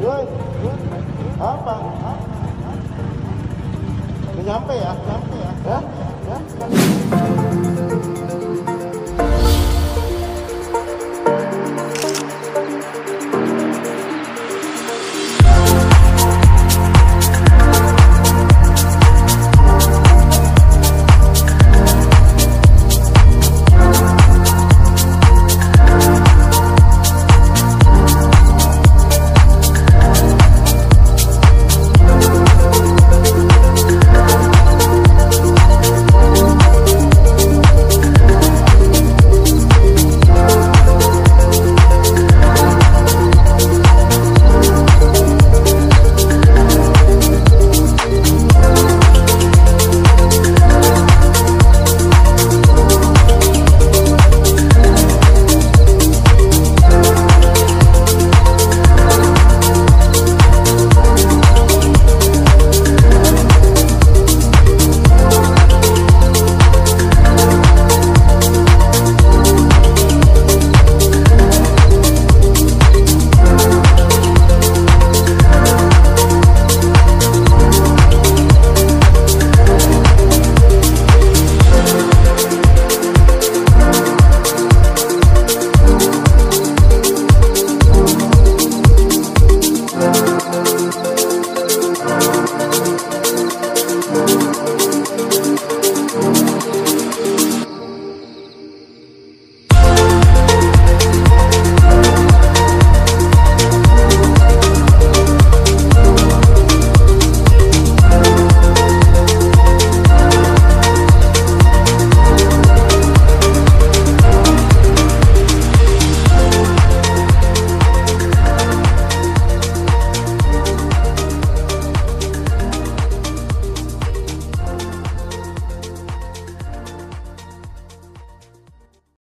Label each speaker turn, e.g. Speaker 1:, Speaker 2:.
Speaker 1: Woi, apa? Udah nyampe ya? Nyampe ya? Ya? Ya?